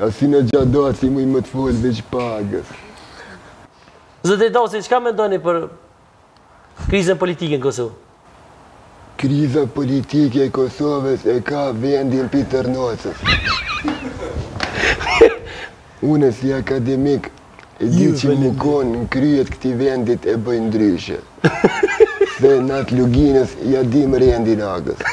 Asi në gjatë do atë si mu i më të folë veç pagës. Zëtë i Dosi, çka mendoni për krizën politike në Kosovë? Kriza politike e Kosovës e ka vendin për tërnacës. Unë si akademik, e di që me konë në krye t'këtij vendit e bëj ndryshe. Se në atë luginës, ia dimë rendin agës.